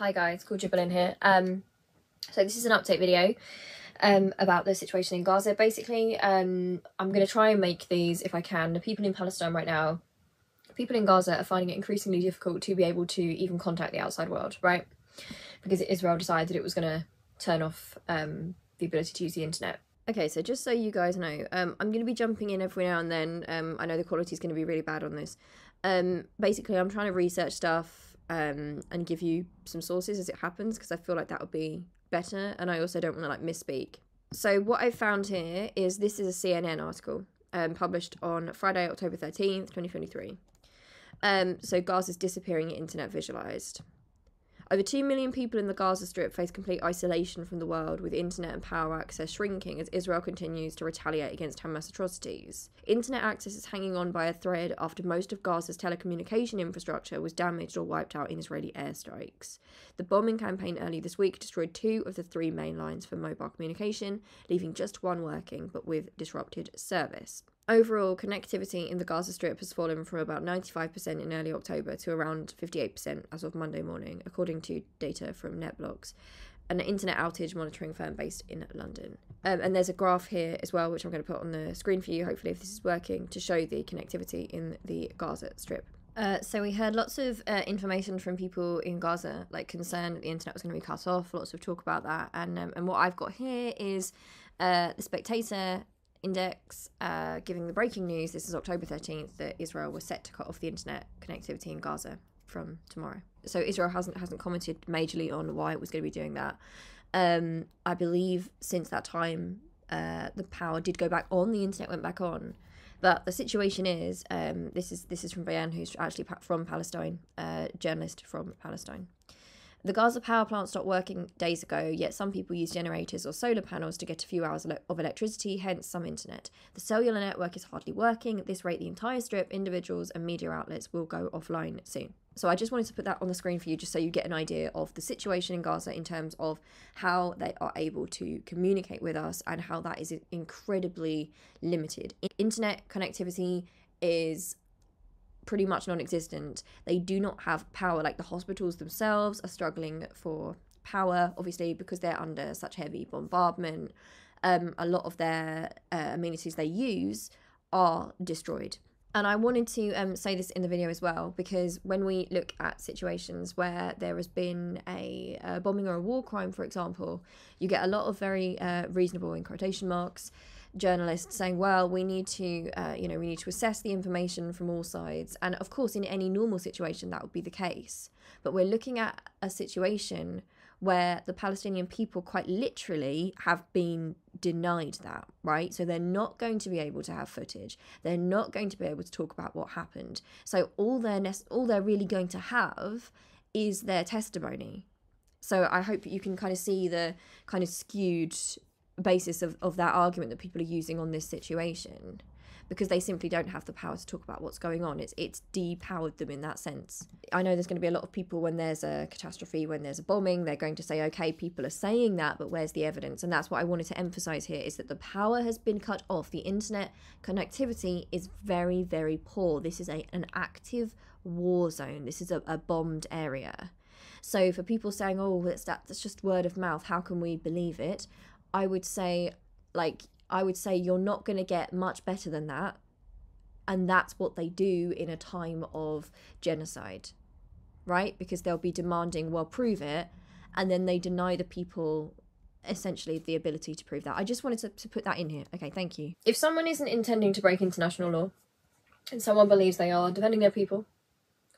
Hi guys, Claudia Boleyn here. Um, so this is an update video um, about the situation in Gaza. Basically, um, I'm going to try and make these, if I can, the people in Palestine right now, people in Gaza are finding it increasingly difficult to be able to even contact the outside world, right? Because Israel decided it was going to turn off um, the ability to use the internet. Okay, so just so you guys know, um, I'm going to be jumping in every now and then. Um, I know the quality is going to be really bad on this. Um, basically, I'm trying to research stuff um, and give you some sources as it happens because I feel like that would be better. And I also don't want to like misspeak. So what I found here is this is a CNN article um, published on Friday, October 13th, 2023. Um, so Gaza's disappearing internet visualized. Over 2 million people in the Gaza Strip face complete isolation from the world, with internet and power access shrinking as Israel continues to retaliate against Hamas atrocities. Internet access is hanging on by a thread after most of Gaza's telecommunication infrastructure was damaged or wiped out in Israeli airstrikes. The bombing campaign early this week destroyed two of the three main lines for mobile communication, leaving just one working but with disrupted service. Overall, connectivity in the Gaza Strip has fallen from about 95% in early October to around 58% as of Monday morning, according to data from NetBlocks, an internet outage monitoring firm based in London. Um, and there's a graph here as well, which I'm going to put on the screen for you, hopefully, if this is working, to show the connectivity in the Gaza Strip. Uh, so we heard lots of uh, information from people in Gaza, like concerned that the internet was going to be cut off. Lots of talk about that, and um, and what I've got here is uh, the Spectator Index uh, giving the breaking news. This is October 13th that Israel was set to cut off the internet connectivity in Gaza from tomorrow. So Israel hasn't hasn't commented majorly on why it was going to be doing that. Um, I believe since that time, uh, the power did go back on. The internet went back on. But the situation is, um, this is this is from Bayan, who's actually from Palestine, uh, journalist from Palestine. The Gaza power plant stopped working days ago, yet some people use generators or solar panels to get a few hours of electricity, hence some internet. The cellular network is hardly working. At this rate, the entire strip, individuals, and media outlets will go offline soon. So I just wanted to put that on the screen for you just so you get an idea of the situation in Gaza in terms of how they are able to communicate with us and how that is incredibly limited. Internet connectivity is pretty much non-existent. They do not have power. Like the hospitals themselves are struggling for power, obviously because they're under such heavy bombardment. Um, a lot of their uh, amenities they use are destroyed. And I wanted to um, say this in the video as well because when we look at situations where there has been a, a bombing or a war crime, for example, you get a lot of very uh, reasonable, in quotation marks, journalists saying, well, we need to, uh, you know, we need to assess the information from all sides. And of course, in any normal situation, that would be the case. But we're looking at a situation where the Palestinian people quite literally have been denied that, right? So they're not going to be able to have footage. They're not going to be able to talk about what happened. So all they're ne- all they're really going to have is their testimony. So I hope you can kind of see the kind of skewed basis of, of that argument that people are using on this situation because they simply don't have the power to talk about what's going on. It's it's depowered them in that sense. I know there's going to be a lot of people when there's a catastrophe, when there's a bombing, they're going to say, okay, people are saying that, but where's the evidence? And that's what I wanted to emphasize here is that the power has been cut off. The internet connectivity is very, very poor. This is a an active war zone. This is a, a bombed area. So for people saying, oh, that's that, that's just word of mouth, how can we believe it? I would say, like, I would say you're not going to get much better than that. And that's what they do in a time of genocide, right? Because they'll be demanding, well, prove it. And then they deny the people essentially the ability to prove that. I just wanted to, to put that in here. Okay, thank you. If someone isn't intending to break international law and someone believes they are defending their people,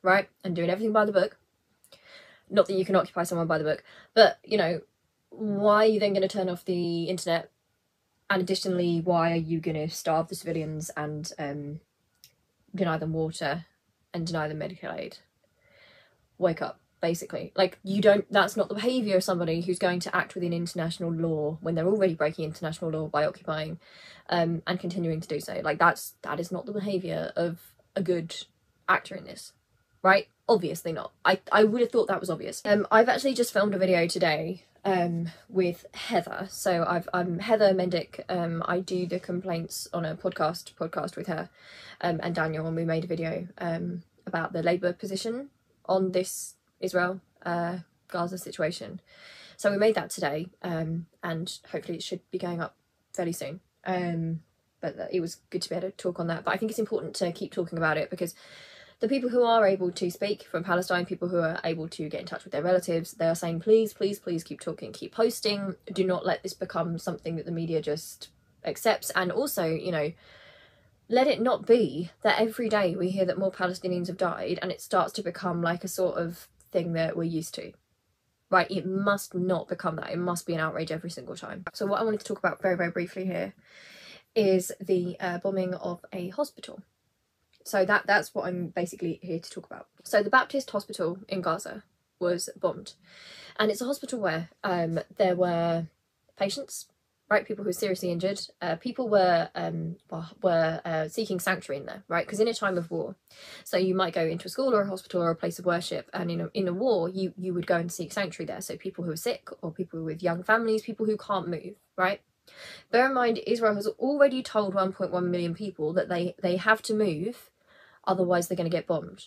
right, and doing everything by the book, not that you can occupy someone by the book, but you know, why are you then going to turn off the internet? And additionally, why are you going to starve the civilians and um, deny them water and deny them medical aid? Wake up, basically. Like, you don't, that's not the behaviour of somebody who's going to act within international law when they're already breaking international law by occupying um, and continuing to do so. Like, that's, that is not the behaviour of a good actor in this, right? Obviously not. I, I would have thought that was obvious. Um, I've actually just filmed a video today um, with Heather. So I've I'm Heather Mendick. Um, I do the complaints on a podcast podcast with her, um, and Daniel, and we made a video um about the Labour position on this Israel uh Gaza situation. So we made that today, um, and hopefully it should be going up fairly soon. Um, but it was good to be able to talk on that. But I think it's important to keep talking about it because the people who are able to speak from Palestine, people who are able to get in touch with their relatives, they are saying, please, please, please keep talking, keep posting. Do not let this become something that the media just accepts. And also, you know, let it not be that every day we hear that more Palestinians have died and it starts to become like a sort of thing that we're used to. Right, it must not become that. It must be an outrage every single time. So what I wanted to talk about very, very briefly here is the uh, bombing of a hospital. So that that's what I'm basically here to talk about. So the Baptist Hospital in Gaza was bombed, and it's a hospital where um, there were patients, right, people who were seriously injured. Uh, people were um, were uh, seeking sanctuary in there, right, because in a time of war, so you might go into a school or a hospital or a place of worship, and in a, in a war, you you would go and seek sanctuary there. So people who are sick or people with young families, people who can't move, right. Bear in mind, Israel has already told 1.1 million people that they, they have to move, otherwise they're going to get bombed.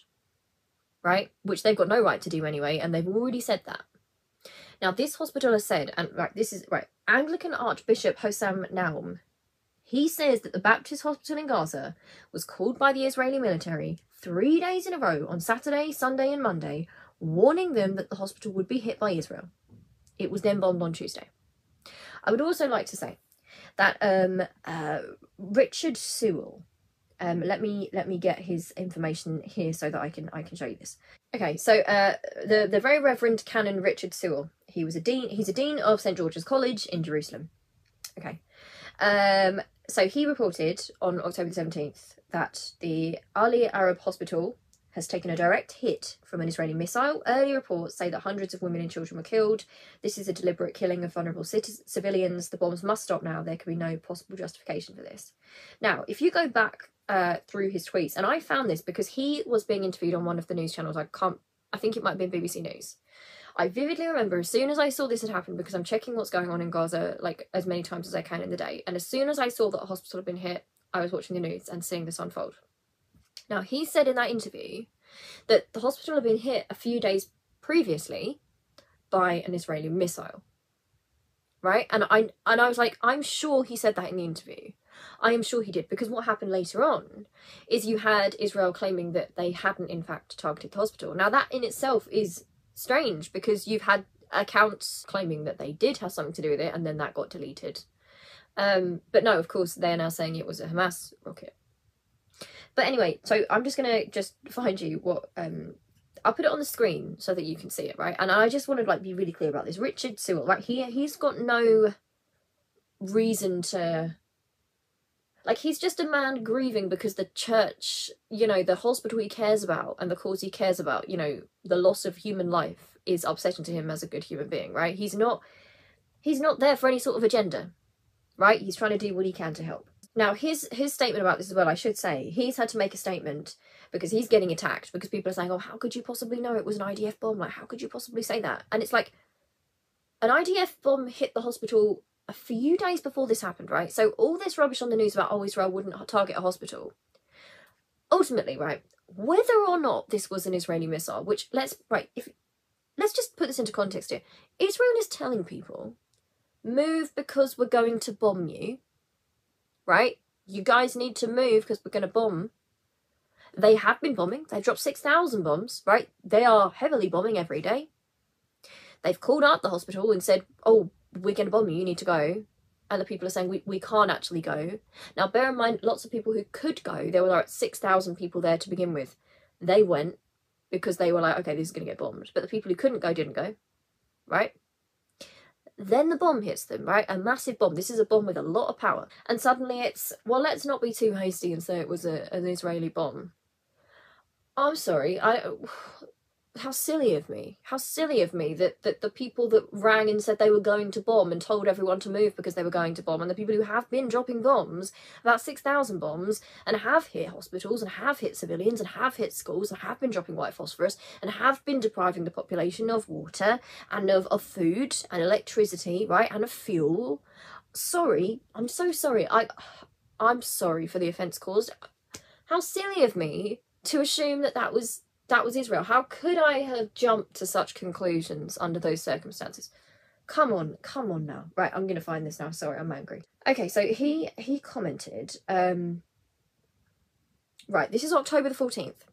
Right? Which they've got no right to do anyway, and they've already said that. Now, this hospital has said, and right, this is right, Anglican Archbishop Hosam Naoum, he says that the Baptist hospital in Gaza was called by the Israeli military three days in a row on Saturday, Sunday, and Monday, warning them that the hospital would be hit by Israel. It was then bombed on Tuesday. I would also like to say that um, uh, Richard Sewell. Um, let me let me get his information here so that I can I can show you this. Okay, so uh, the the very Reverend Canon Richard Sewell. He was a dean. He's a dean of St George's College in Jerusalem. Okay, um, so he reported on October seventeenth that the Ahli Arab Hospital has taken a direct hit from an Israeli missile. Early reports say that hundreds of women and children were killed. This is a deliberate killing of vulnerable citizens, civilians. The bombs must stop now. There can be no possible justification for this. Now, if you go back uh, through his tweets, and I found this because he was being interviewed on one of the news channels. I can't, I think it might be BBC News. I vividly remember as soon as I saw this had happened because I'm checking what's going on in Gaza like as many times as I can in the day. And as soon as I saw that a hospital had been hit, I was watching the news and seeing this unfold. Now, he said in that interview that the hospital had been hit a few days previously by an Israeli missile. Right? And I and I was like, I'm sure he said that in the interview. I am sure he did because what happened later on is you had Israel claiming that they hadn't in fact targeted the hospital. Now that in itself is strange because you've had accounts claiming that they did have something to do with it and then that got deleted. Um, but no, of course, they're now saying it was a Hamas rocket. But anyway, so I'm just gonna just find you what um I'll put it on the screen so that you can see it, right? And I just want to like be really clear about this. Richard Sewell, like he he's got no reason to like he's just a man grieving because the church, you know, the hospital he cares about and the cause he cares about, you know, the loss of human life is upsetting to him as a good human being, right? He's not he's not there for any sort of agenda, right? He's trying to do what he can to help. Now, his his statement about this as well, I should say, he's had to make a statement because he's getting attacked because people are saying, "Oh, how could you possibly know it was an IDF bomb? Like, how could you possibly say that?" And it's like, an IDF bomb hit the hospital a few days before this happened, right? So all this rubbish on the news about oh Israel wouldn't target a hospital. Ultimately, right, whether or not this was an Israeli missile, which let's right if let's just put this into context here. Israel is telling people, move because we're going to bomb you right? You guys need to move because we're going to bomb. They have been bombing. They've dropped 6,000 bombs, right? They are heavily bombing every day. They've called up the hospital and said, oh, we're going to bomb you, you need to go. And the people are saying, we, we can't actually go. Now, bear in mind, lots of people who could go, there were like 6,000 people there to begin with. They went because they were like, okay, this is going to get bombed. But the people who couldn't go didn't go, right? Then the bomb hits them, right? A massive bomb. This is a bomb with a lot of power. And suddenly it's, well, let's not be too hasty and say it was a, an Israeli bomb. I'm sorry, I how silly of me. How silly of me that, that the people that rang and said they were going to bomb and told everyone to move because they were going to bomb and the people who have been dropping bombs about 6000 bombs and have hit hospitals and have hit civilians and have hit schools and have been dropping white phosphorus and have been depriving the population of water and of, of food and electricity right and of fuel. Sorry. I'm so sorry. I i'm sorry for the offence caused. How silly of me to assume that that was that was Israel. How could I have jumped to such conclusions under those circumstances? Come on, come on now. Right, I'm gonna find this now. Sorry, I'm angry. Okay, so he he commented. Um, right, this is October the fourteenth.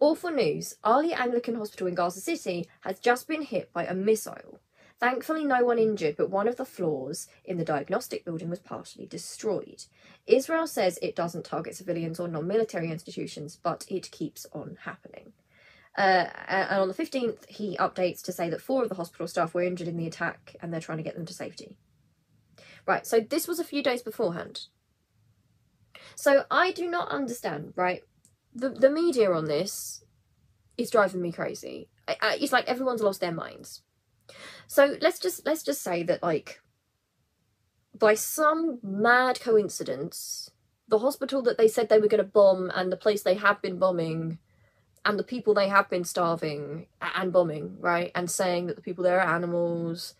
Awful news. Ahli Anglican Hospital in Gaza City has just been hit by a missile. Thankfully, no one injured, but one of the floors in the diagnostic building was partially destroyed. Israel says it doesn't target civilians or non military institutions, but it keeps on happening. Uh, and on the 15th, he updates to say that four of the hospital staff were injured in the attack and they're trying to get them to safety. Right, so this was a few days beforehand. So I do not understand, right? The, the media on this is driving me crazy. It's like everyone's lost their minds. So let's just let's just say that like by some mad coincidence, the hospital that they said they were going to bomb and the place they have been bombing and the people they have been starving and bombing, right? And saying that the people there are animals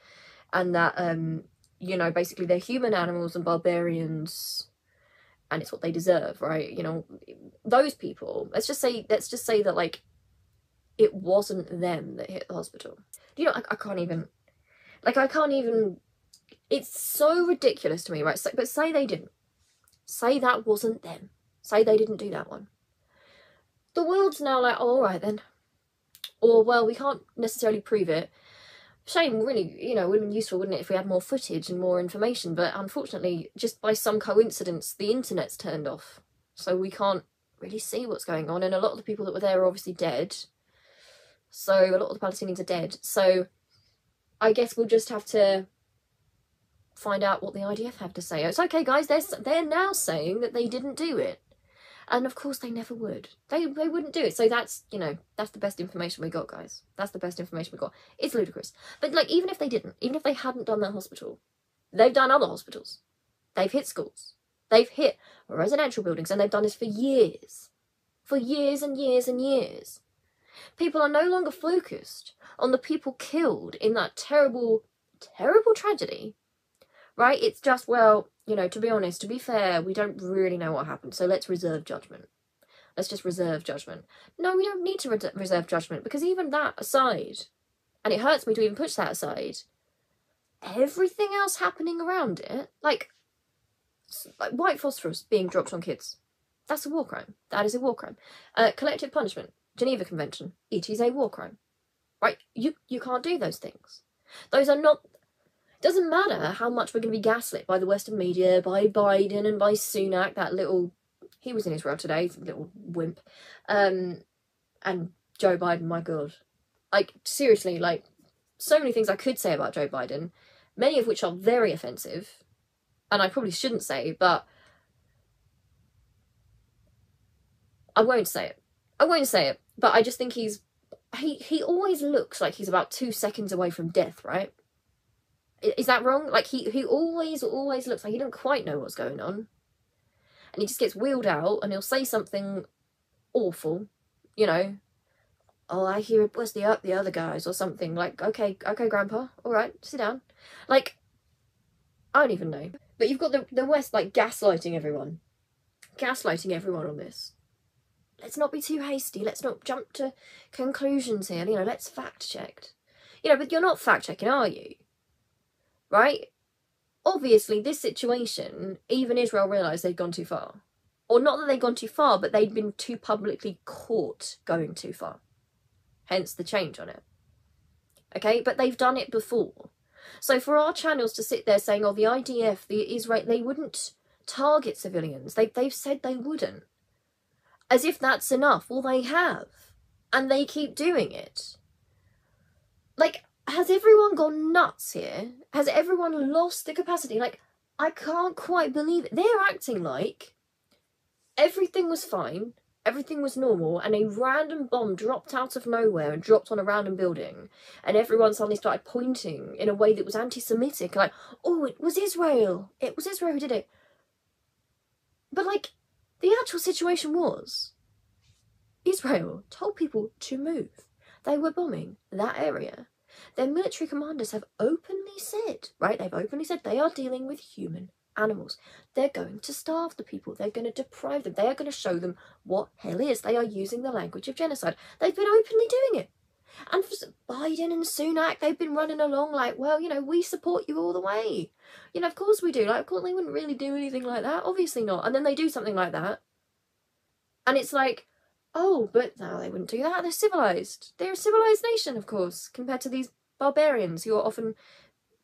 and that, um, you know, basically they're human animals and barbarians and it's what they deserve, right? You know, those people, let's just say, let's just say that, like, it wasn't them that hit the hospital. You know, I, I can't even, like, I can't even, it's so ridiculous to me, right? So, but say they didn't. Say that wasn't them. Say they didn't do that one the world's now like, oh, all right then. Or, well, we can't necessarily prove it. Shame, really, you know, would have been useful, wouldn't it, if we had more footage and more information. But unfortunately, just by some coincidence, the internet's turned off. So we can't really see what's going on. And a lot of the people that were there are obviously dead. So a lot of the Palestinians are dead. So I guess we'll just have to find out what the IDF have to say. It's okay, guys. They're they're now saying that they didn't do it. And of course they never would. They they wouldn't do it. So that's you know that's the best information we got guys. That's the best information we got. It's ludicrous. But like even if they didn't even if they hadn't done that hospital they've done other hospitals. They've hit schools. They've hit residential buildings and they've done this for years. For years and years and years people are no longer focused on the people killed in that terrible terrible tragedy right it's just well you know, to be honest, to be fair, we don't really know what happened, so let's reserve judgment. Let's just reserve judgment. No, we don't need to re- reserve judgment because even that aside, and it hurts me to even push that aside, everything else happening around it, like, like white phosphorus being dropped on kids, that's a war crime. That is a war crime. Uh, collective punishment, Geneva Convention, it is a war crime. Right? You you can't do those things. Those are not it doesn't matter how much we're going to be gaslit by the Western media, by Biden and by Sunak, that little. He was in Israel today, little wimp. Um, and Joe Biden, my God. Like, seriously, like, so many things I could say about Joe Biden, many of which are very offensive, and I probably shouldn't say, but I won't say it. I won't say it, but I just think he's he he always looks like he's about two seconds away from death, right? Is that wrong? Like he he always always looks like he doesn't quite know what's going on, and he just gets wheeled out, and he'll say something awful, you know. Oh, I hear it was the the other guys or something. Like, okay, okay, Grandpa, all right, sit down. Like, I don't even know. But you've got the the West like gaslighting everyone, gaslighting everyone on this. Let's not be too hasty. Let's not jump to conclusions here. You know, let's fact check. You know, but you're not fact checking, are you? right? Obviously, this situation, even Israel realised they'd gone too far. Or not that they'd gone too far, but they'd been too publicly caught going too far. Hence the change on it. Okay, but they've done it before. So for our channels to sit there saying, oh, the IDF, the Israel, they wouldn't target civilians. They, they've said they wouldn't. As if that's enough. Well, they have. And they keep doing it. Like, has everyone gone nuts here? Has everyone lost the capacity? Like, I can't quite believe it. They're acting like everything was fine, everything was normal, and a random bomb dropped out of nowhere and dropped on a random building, and everyone suddenly started pointing in a way that was anti Semitic, like, oh, it was Israel. It was Israel who did it. But, like, the actual situation was Israel told people to move. They were bombing that area their military commanders have openly said, right, they've openly said they are dealing with human animals. They're going to starve the people. They're going to deprive them. They are going to show them what hell is. They are using the language of genocide. They've been openly doing it. And Biden and Sunak, they've been running along like, well, you know, we support you all the way. You know, of course we do. Like, of course they wouldn't really do anything like that. Obviously not. And then they do something like that. And it's like, oh, but no, they wouldn't do that. They're civilized. They're a civilized nation, of course, compared to these barbarians who are often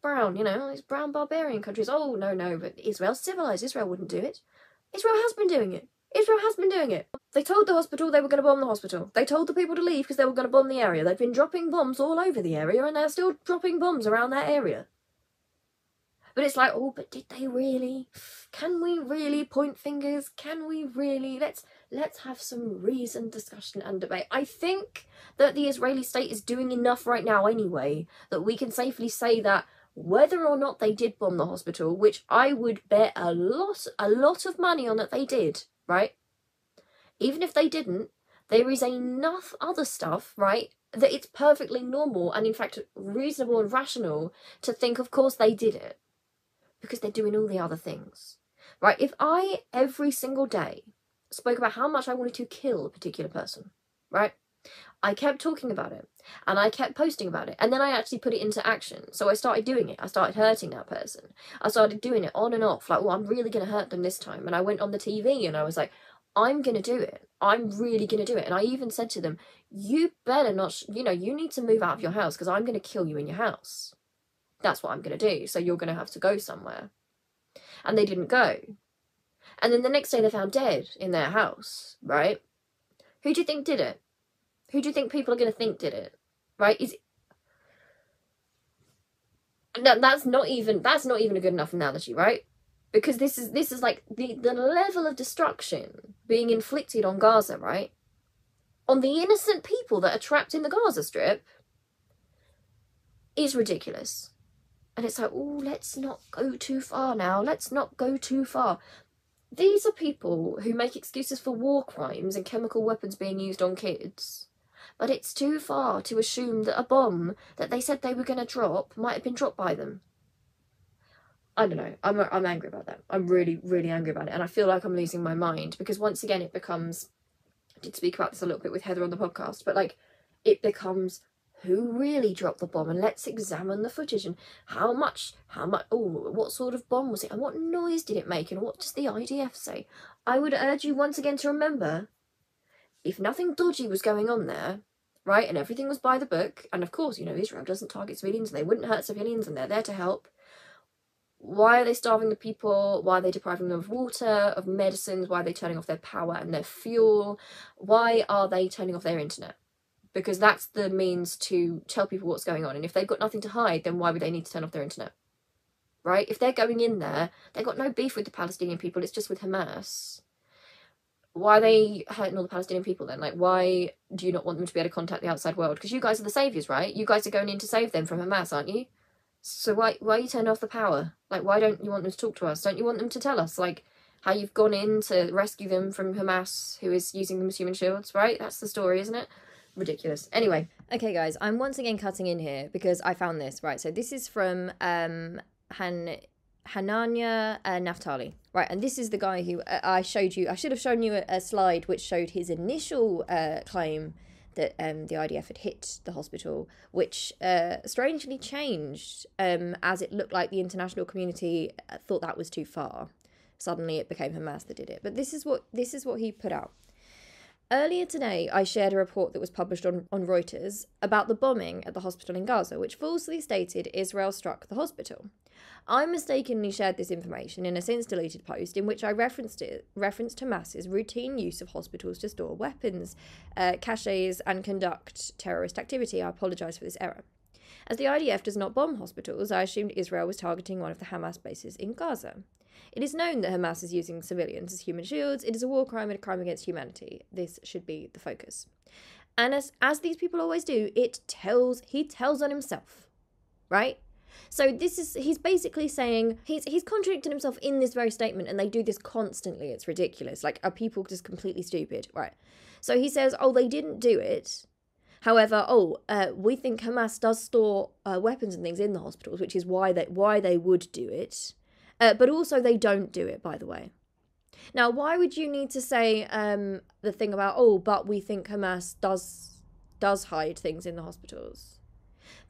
brown, you know, these brown barbarian countries. Oh, no, no, but Israel's civilized. Israel wouldn't do it. Israel has been doing it. Israel has been doing it. They told the hospital they were going to bomb the hospital. They told the people to leave because they were going to bomb the area. They've been dropping bombs all over the area and they're still dropping bombs around that area. But it's like, oh, but did they really? Can we really point fingers? Can we really? Let's let's have some reasoned discussion and debate. I think that the Israeli state is doing enough right now anyway that we can safely say that whether or not they did bomb the hospital, which I would bet a lot a lot of money on that they did, right? Even if they didn't, there is enough other stuff, right, that it's perfectly normal and in fact reasonable and rational to think of course they did it because they're doing all the other things. Right? If I every single day spoke about how much I wanted to kill a particular person, right? I kept talking about it and I kept posting about it and then I actually put it into action. So I started doing it. I started hurting that person. I started doing it on and off like, well, I'm really going to hurt them this time. And I went on the TV and I was like, I'm going to do it. I'm really going to do it. And I even said to them, you better not, you know, you need to move out of your house because I'm going to kill you in your house. That's what I'm going to do. So you're going to have to go somewhere. And they didn't go. And then the next day they found dead in their house, right? Who do you think did it? Who do you think people are going to think did it? Right? Is. No, that's not even that's not even a good enough analogy, right? Because this is this is like the the level of destruction being inflicted on Gaza, right? On the innocent people that are trapped in the Gaza Strip is ridiculous. And it's like, oh, let's not go too far now. Let's not go too far. These are people who make excuses for war crimes and chemical weapons being used on kids. But it's too far to assume that a bomb that they said they were going to drop might have been dropped by them. I don't know. I'm I'm angry about that. I'm really really angry about it, and I feel like I'm losing my mind because once again it becomes. I did speak about this a little bit with Heather on the podcast, but like, it becomes who really dropped the bomb and let's examine the footage and how much how much oh what sort of bomb was it and what noise did it make and what does the idf say i would urge you once again to remember if nothing dodgy was going on there right and everything was by the book and of course you know israel doesn't target civilians and they wouldn't hurt civilians and they're there to help why are they starving the people? Why are they depriving them of water, of medicines? Why are they turning off their power and their fuel? Why are they turning off their internet? because that's the means to tell people what's going on. And if they've got nothing to hide, then why would they need to turn off their internet? Right? If they're going in there, they've got no beef with the Palestinian people, it's just with Hamas. Why are they hurting all the Palestinian people then? Like, why do you not want them to be able to contact the outside world? Because you guys are the saviors, right? You guys are going in to save them from Hamas, aren't you? So why why are you turning off the power? Like, why don't you want them to talk to us? Don't you want them to tell us, like, how you've gone in to rescue them from Hamas, who is using them as human shields, right? That's the story, isn't it? ridiculous. Anyway, okay, guys, I'm once again cutting in here because I found this right. So this is from um Han Hanania uh, Naftali. Right, and this is the guy who uh, I showed you. I should have shown you a, a slide which showed his initial uh, claim that um, the IDF had hit the hospital, which uh, strangely changed um, as it looked like the international community uh, thought that was too far. Suddenly, it became Hamas that did it. But this is what this is what he put out. Earlier today, I shared a report that was published on, on Reuters about the bombing at the hospital in Gaza, which falsely stated Israel struck the hospital. I mistakenly shared this information in a since deleted post in which I referenced it, referenced Hamas's routine use of hospitals to store weapons, uh, caches, and conduct terrorist activity. I apologise for this error. As the IDF does not bomb hospitals, I assumed Israel was targeting one of the Hamas bases in Gaza. It is known that Hamas is using civilians as human shields. It is a war crime and a crime against humanity. This should be the focus. And as, as these people always do, it tells he tells on himself, right? So this is he's basically saying he's he's contradicting himself in this very statement, and they do this constantly. It's ridiculous. Like are people just completely stupid, right? So he says, oh, they didn't do it. However, oh, uh, we think Hamas does store uh, weapons and things in the hospitals, which is why they why they would do it. Uh, but also, they don't do it, by the way. Now, why would you need to say um, the thing about oh, but we think Hamas does does hide things in the hospitals?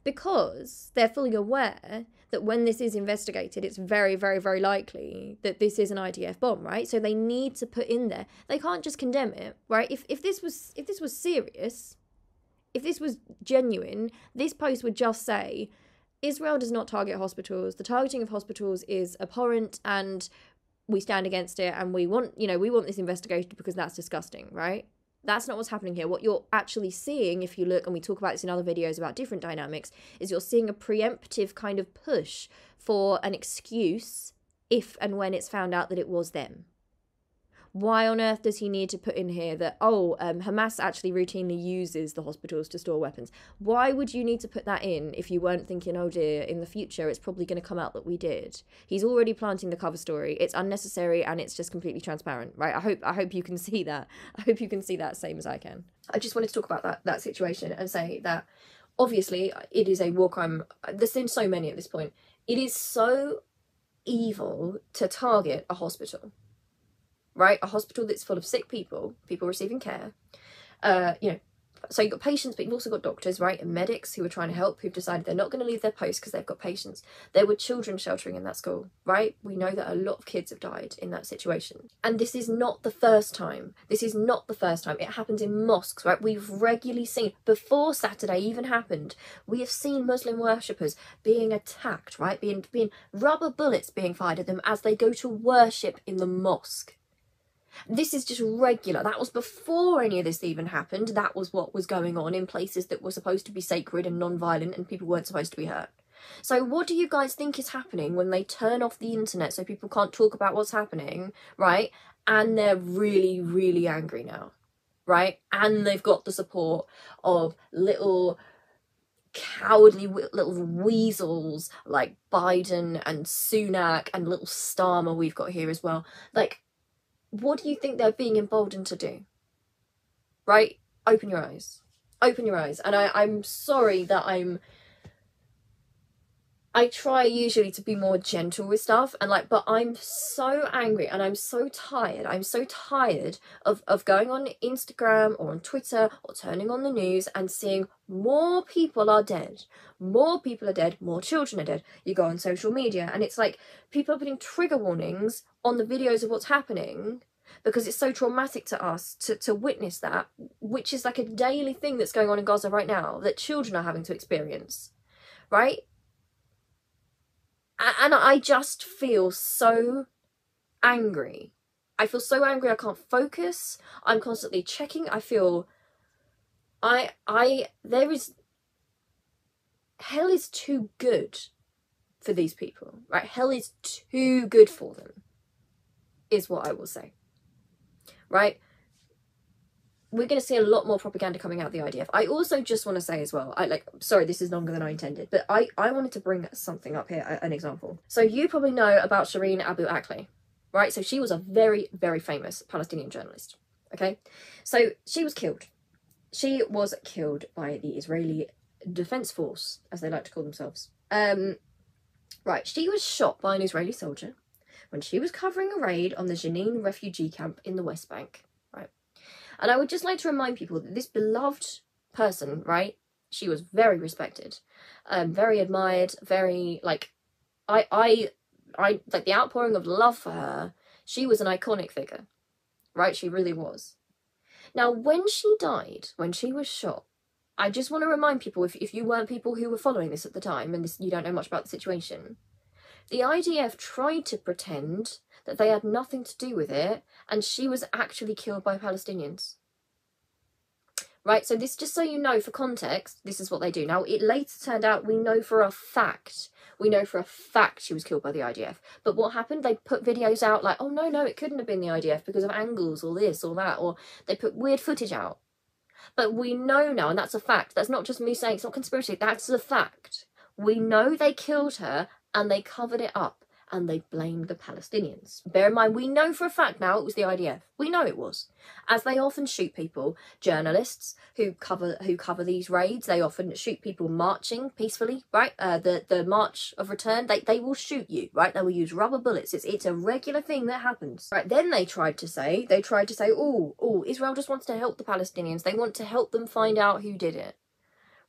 Because they're fully aware that when this is investigated, it's very, very, very likely that this is an IDF bomb, right? So they need to put in there. They can't just condemn it, right? If if this was if this was serious, if this was genuine, this post would just say Israel does not target hospitals. The targeting of hospitals is abhorrent and we stand against it and we want, you know, we want this investigated because that's disgusting, right? That's not what's happening here. What you're actually seeing, if you look, and we talk about this in other videos about different dynamics, is you're seeing a preemptive kind of push for an excuse if and when it's found out that it was them why on earth does he need to put in here that oh um, hamas actually routinely uses the hospitals to store weapons? Why would you need to put that in if you weren't thinking oh dear in the future it's probably going to come out that we did? He's already planting the cover story. It's unnecessary and it's just completely transparent right? I hope i hope you can see that. I hope you can see that same as i can. I just wanted to talk about that that situation and say that obviously it is a war crime. There's been so many at this point. It is so evil to target a hospital right? A hospital that's full of sick people, people receiving care. Uh, you know, so you've got patients, but you've also got doctors, right, and medics who are trying to help, who've decided they're not going to leave their post because they've got patients. There were children sheltering in that school, right? We know that a lot of kids have died in that situation. And this is not the first time. This is not the first time. It happens in mosques, right? We've regularly seen, before Saturday even happened, we have seen Muslim worshippers being attacked, right? Being, being rubber bullets being fired at them as they go to worship in the mosque. This is just regular. That was before any of this even happened. That was what was going on in places that were supposed to be sacred and non-violent and people weren't supposed to be hurt. So what do you guys think is happening when they turn off the internet so people can't talk about what's happening, right? And they're really, really angry now, right? And they've got the support of little cowardly little weasels like Biden and Sunak and little Starmer we've got here as well. Like, what do you think they're being emboldened to do? Right? Open your eyes. Open your eyes. And I, I'm sorry that I'm I try usually to be more gentle with stuff and like but I'm so angry and I'm so tired. I'm so tired of, of going on Instagram or on Twitter or turning on the news and seeing more people are dead. More people are dead, more children are dead. You go on social media and it's like people are putting trigger warnings on the videos of what's happening because it's so traumatic to us to, to witness that, which is like a daily thing that's going on in Gaza right now that children are having to experience. Right? And I just feel so angry. I feel so angry I can't focus. I'm constantly checking. I feel I I there is hell is too good for these people. Right? Hell is too good for them. Is what I will say. Right? We're going to see a lot more propaganda coming out of the IDF. I also just want to say as well, I like, sorry, this is longer than I intended, but I, I wanted to bring something up here, an example. So you probably know about Shireen Abu Akleh, right? So she was a very, very famous Palestinian journalist, okay? So she was killed. She was killed by the Israeli Defense Force, as they like to call themselves. Um, right, she was shot by an Israeli soldier when she was covering a raid on the Jenin refugee camp in the West Bank. And I would just like to remind people that this beloved person, right? She was very respected, um, very admired, very like, I, I, I like the outpouring of love for her. She was an iconic figure, right? She really was. Now, when she died, when she was shot, I just want to remind people, if, if you weren't people who were following this at the time and this, you don't know much about the situation, the IDF tried to pretend that they had nothing to do with it and she was actually killed by Palestinians. Right, so this, just so you know, for context, this is what they do. Now, it later turned out we know for a fact, we know for a fact she was killed by the IDF. But what happened? They put videos out like, oh no, no, it couldn't have been the IDF because of angles or this or that, or they put weird footage out. But we know now, and that's a fact, that's not just me saying, it's not conspiracy, that's a fact. We know they killed her and they covered it up and they blamed the Palestinians. Bear in mind, we know for a fact now it was the IDF. We know it was, as they often shoot people, journalists who cover who cover these raids. They often shoot people marching peacefully, right? Uh, the the March of Return. They they will shoot you, right? They will use rubber bullets. It's it's a regular thing that happens, right? Then they tried to say they tried to say, oh oh, Israel just wants to help the Palestinians. They want to help them find out who did it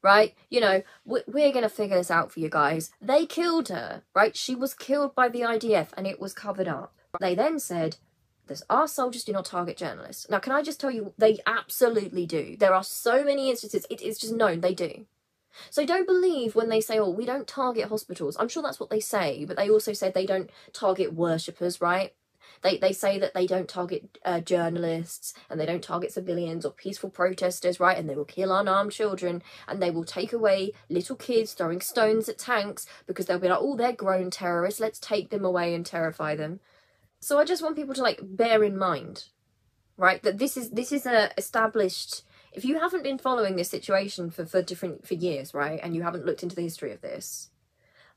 right? You know, we're going to figure this out for you guys. They killed her, right? She was killed by the IDF and it was covered up. They then said, this, our soldiers do not target journalists. Now, can I just tell you, they absolutely do. There are so many instances, it is just known they do. So don't believe when they say, oh, we don't target hospitals. I'm sure that's what they say, but they also said they don't target worshippers, right? They, they say that they don't target uh, journalists and they don't target civilians or peaceful protesters, right? And they will kill unarmed children and they will take away little kids throwing stones at tanks because they'll be like, oh, they're grown terrorists. Let's take them away and terrify them. So I just want people to like bear in mind, right, that this is this is a established. If you haven't been following this situation for for different for years, right, and you haven't looked into the history of this,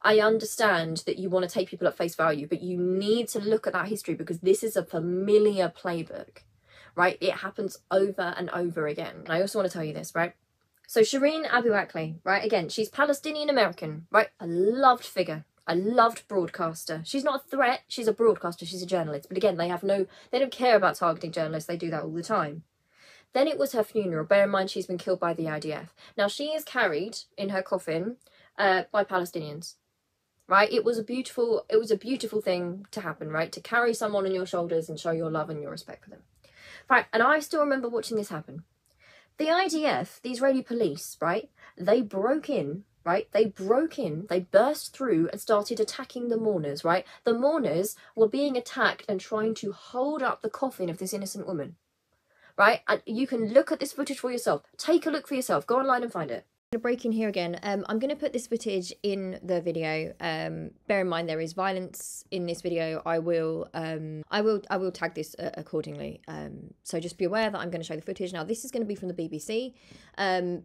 I understand that you want to take people at face value, but you need to look at that history because this is a familiar playbook, right? It happens over and over again. And I also want to tell you this, right? So Shireen Abu Akleh, right? Again, she's Palestinian American, right? A loved figure, a loved broadcaster. She's not a threat, she's a broadcaster, she's a journalist. But again, they have no, they don't care about targeting journalists, they do that all the time. Then it was her funeral. Bear in mind, she's been killed by the IDF. Now, she is carried in her coffin uh, by Palestinians right? It was a beautiful it was a beautiful thing to happen right? To carry someone on your shoulders and show your love and your respect for them. Right and i still remember watching this happen. The idf the israeli police right? They broke in right? They broke in they burst through and started attacking the mourners right? The mourners were being attacked and trying to hold up the coffin of this innocent woman right? And you can look at this footage for yourself. Take a look for yourself. Go online and find it to break in here again. Um, I'm going to put this footage in the video. Um, bear in mind there is violence in this video. I will, um, I will, I will tag this uh, accordingly. Um, so just be aware that I'm going to show the footage. Now this is going to be from the BBC. Um,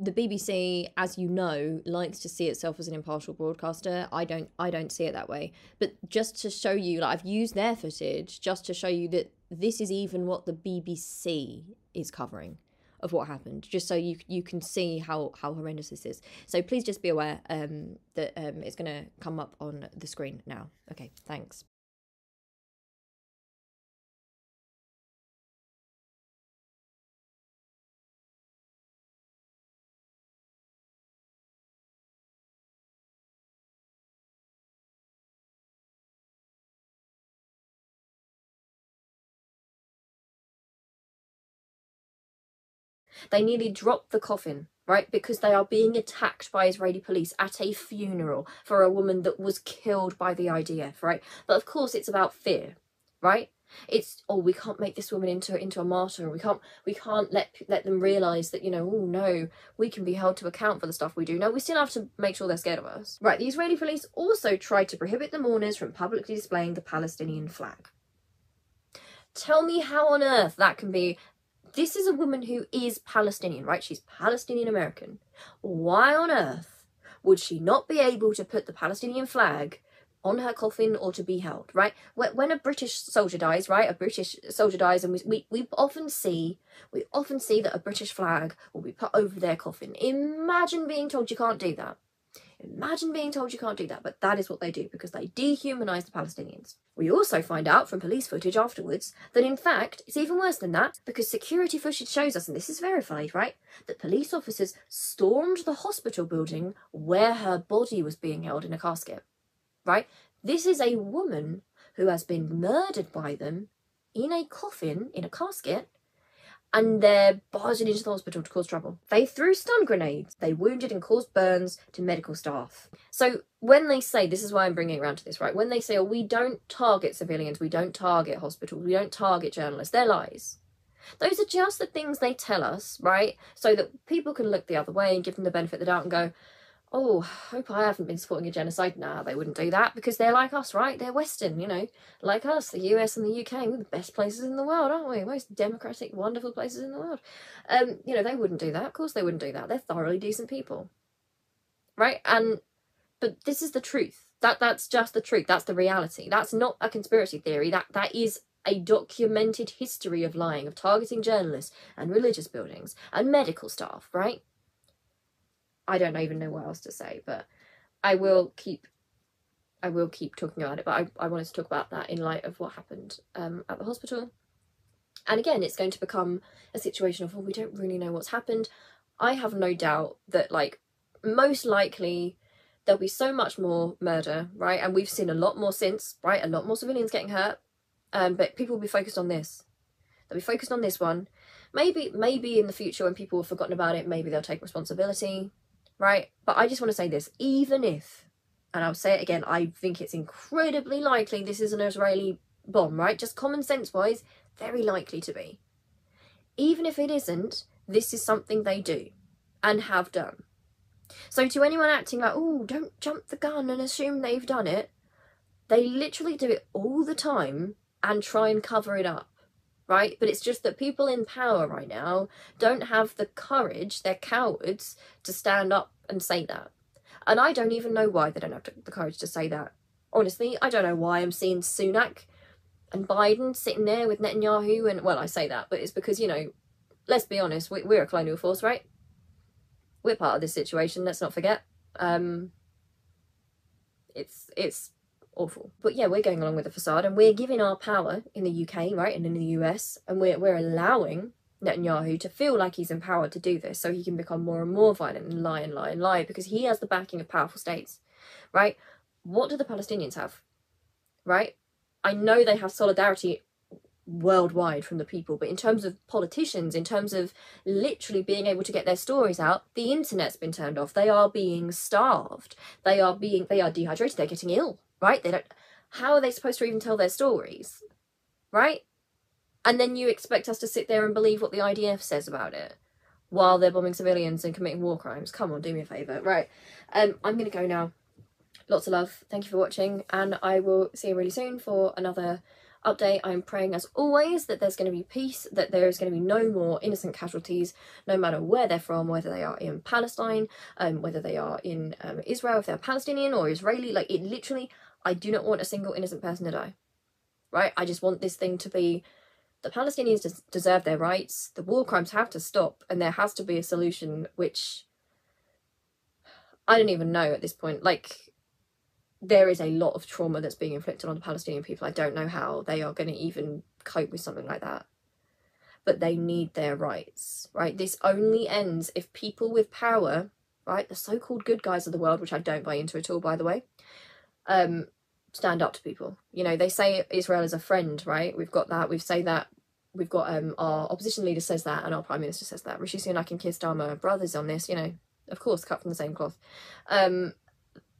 the BBC, as you know, likes to see itself as an impartial broadcaster. I don't, I don't see it that way. But just to show you, like I've used their footage just to show you that this is even what the BBC is covering of what happened, just so you you can see how how horrendous this is. So please just be aware um, that um, it's going to come up on the screen now. Okay, thanks. They nearly dropped the coffin, right? Because they are being attacked by Israeli police at a funeral for a woman that was killed by the IDF, right? But of course, it's about fear, right? It's oh, we can't make this woman into into a martyr. We can't we can't let let them realize that you know oh no, we can be held to account for the stuff we do. No, we still have to make sure they're scared of us. Right. The Israeli police also tried to prohibit the mourners from publicly displaying the Palestinian flag. Tell me how on earth that can be this is a woman who is Palestinian, right? She's Palestinian American. Why on earth would she not be able to put the Palestinian flag on her coffin or to be held, right? When a British soldier dies, right? A British soldier dies, and we, we, we often see we often see that a British flag will be put over their coffin. Imagine being told you can't do that. Imagine being told you can't do that, but that is what they do because they dehumanise the Palestinians. We also find out from police footage afterwards that in fact it's even worse than that because security footage shows us, and this is verified, right, that police officers stormed the hospital building where her body was being held in a casket, right? This is a woman who has been murdered by them in a coffin, in a casket, and they're barging into the hospital to cause trouble. They threw stun grenades. They wounded and caused burns to medical staff. So when they say, this is why I'm bringing it around to this, right? When they say, oh, we don't target civilians, we don't target hospitals, we don't target journalists, they're lies. Those are just the things they tell us, right? So that people can look the other way and give them the benefit of the doubt and go, oh, hope I haven't been supporting a genocide. Nah, they wouldn't do that because they're like us, right? They're Western, you know, like us, the US and the UK. We're the best places in the world, aren't we? Most democratic, wonderful places in the world. Um, you know, they wouldn't do that. Of course they wouldn't do that. They're thoroughly decent people. Right? And, but this is the truth. That that's just the truth. That's the reality. That's not a conspiracy theory. That that is a documented history of lying, of targeting journalists and religious buildings and medical staff, right? I don't even know what else to say, but I will keep I will keep talking about it, but I, I wanted to talk about that in light of what happened um, at the hospital. And again, it's going to become a situation of, well, we don't really know what's happened. I have no doubt that, like, most likely there'll be so much more murder, right? And we've seen a lot more since, right? A lot more civilians getting hurt. Um, but people will be focused on this. They'll be focused on this one. Maybe, maybe in the future when people have forgotten about it, maybe they'll take responsibility, right? But I just want to say this: even if, and I'll say it again, I think it's incredibly likely this is an Israeli bomb, right? Just common sense wise, very likely to be. Even if it isn't, this is something they do and have done. So to anyone acting like, oh, don't jump the gun and assume they've done it, they literally do it all the time and try and cover it up, right? But it's just that people in power right now don't have the courage, they're cowards, to stand up and say that. And I don't even know why they don't have the courage to say that. Honestly, I don't know why I'm seeing Sunak and Biden sitting there with Netanyahu and, well, I say that, but it's because, you know, let's be honest, we, we're a colonial force, right? We're part of this situation, let's not forget. Um, it's, it's awful. But yeah, we're going along with the facade and we're giving our power in the UK, right, and in the US, and we're, we're allowing Netanyahu to feel like he's empowered to do this so he can become more and more violent and lie and lie and lie because he has the backing of powerful states, right? What do the Palestinians have, right? I know they have solidarity worldwide from the people, but in terms of politicians, in terms of literally being able to get their stories out, the internet's been turned off. They are being starved. They are being they are dehydrated. They're getting ill right? They don't. How are they supposed to even tell their stories, right? And then you expect us to sit there and believe what the IDF says about it while they're bombing civilians and committing war crimes. Come on, do me a favour. Right, um, I'm going to go now. Lots of love. Thank you for watching, and I will see you really soon for another update. I'm praying, as always, that there's going to be peace, that there is going to be no more innocent casualties, no matter where they're from, whether they are in Palestine, um, whether they are in um, Israel, if they're Palestinian or Israeli. Like, it literally, I do not want a single innocent person to die. Right? I just want this thing to be the Palestinians des deserve their rights. The war crimes have to stop, and there has to be a solution, which I don't even know at this point. Like, there is a lot of trauma that's being inflicted on the Palestinian people. I don't know how they are going to even cope with something like that. But they need their rights, right? This only ends if people with power, right, the so-called good guys of the world, which I don't buy into at all, by the way, um, stand up to people. You know, they say Israel is a friend, right? We've got that. We've say that. We've got um our opposition leader says that, and our prime minister says that. Rishi Sunak and Keir Starmer brothers on this. You know, of course, cut from the same cloth. Um,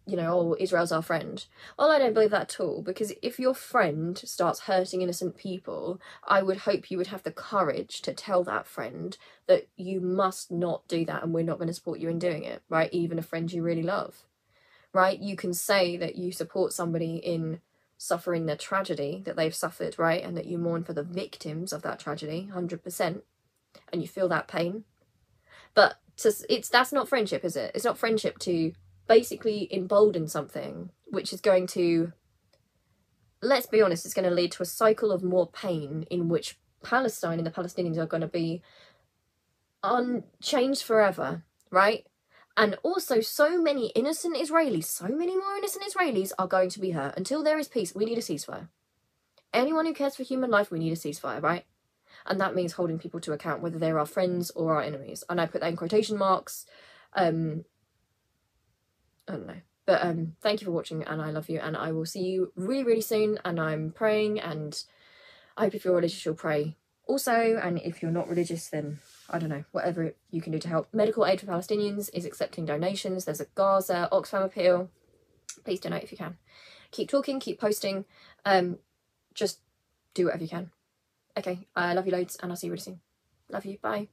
you know, oh, Israel's our friend. Well, I don't believe that at all, because if your friend starts hurting innocent people, I would hope you would have the courage to tell that friend that you must not do that and we're not going to support you in doing it, right? Even a friend you really love right? You can say that you support somebody in suffering the tragedy that they've suffered, right? And that you mourn for the victims of that tragedy, 100%, and you feel that pain. But to, it's that's not friendship, is it? It's not friendship to basically embolden something which is going to, let's be honest, it's going to lead to a cycle of more pain in which Palestine and the Palestinians are going to be unchanged forever, right? And also, so many innocent Israelis, so many more innocent Israelis are going to be hurt. Until there is peace, we need a ceasefire. Anyone who cares for human life, we need a ceasefire, right? And that means holding people to account, whether they're our friends or our enemies. And I put that in quotation marks. Um, I don't know. But um, thank you for watching, and I love you, and I will see you really, really soon. And I'm praying, and I hope if you're religious, you'll pray also. And if you're not religious, then I don't know, whatever you can do to help. Medical Aid for Palestinians is accepting donations. There's a Gaza Oxfam appeal. Please donate if you can. Keep talking, keep posting. Um, just do whatever you can. Okay, I love you loads and I'll see you really soon. Love you. Bye.